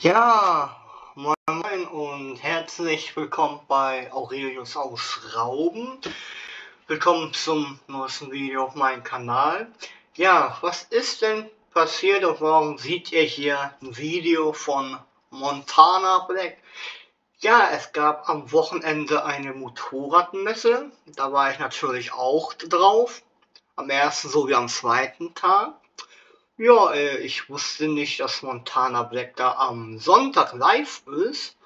Ja, moin moin und herzlich willkommen bei Aurelius aus Rauben. Willkommen zum neuesten Video auf meinem Kanal. Ja, was ist denn passiert und warum seht ihr hier ein Video von Montana Black? Ja, es gab am Wochenende eine Motorradmesse. Da war ich natürlich auch drauf. Am ersten sowie am zweiten Tag. Ja, äh, ich wusste nicht, dass Montana Black da am Sonntag live ist.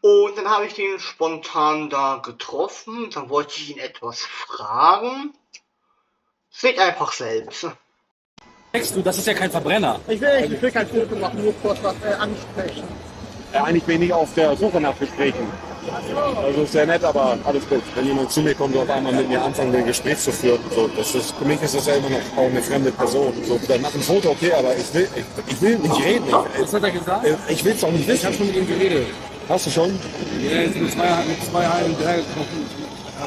Und dann habe ich den spontan da getroffen. Dann wollte ich ihn etwas fragen. Seht einfach selbst. Du, das ist ja kein Verbrenner. Ich will, ich will kein Foto machen, nur kurz was äh, ansprechen. Ja, eigentlich bin ich auf der Suche nach Gesprächen. Also sehr nett, aber alles gut. Wenn jemand zu mir kommt und auf einmal mit mir anfangen, ein Gespräch zu führen, so, das ist, für mich ist das ja immer noch auch eine fremde Person. So, dann mach ein Foto, okay, aber ich will, ich, ich will nicht reden. Was hat er gesagt? Ich, ich will es auch nicht Ich habe wissen. schon mit ihm geredet. Hast du schon? Ja, jetzt mit zwei, mit zwei halben, drei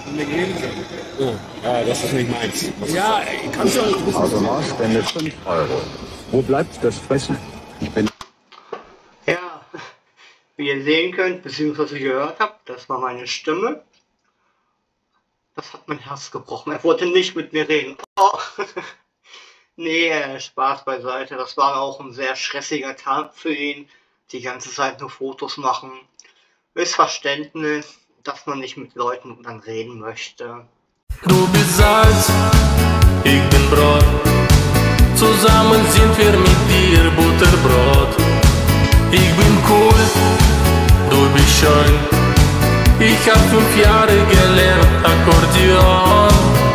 er mir geredet. Ja, das ist nicht meins. Ja, kannst du auch nicht wissen. Automat spendet 5 Euro. Wo bleibt das Fressen? Ich bin Ja, wie ihr sehen könnt, beziehungsweise gehört habt, das war meine Stimme. Das hat mein Herz gebrochen. Er wollte nicht mit mir reden. Oh. nee, äh, Spaß beiseite. Das war auch ein sehr stressiger Tag für ihn. Die ganze Zeit nur Fotos machen. Ist Verständnis, dass man nicht mit Leuten dann reden möchte. Du bist Salz, ich bin Brot. Zusammen sind wir mit dir Butterbrot. Du bist schön. Ich hab fünf Jahre gelernt Akkordeon. Du bist Salz,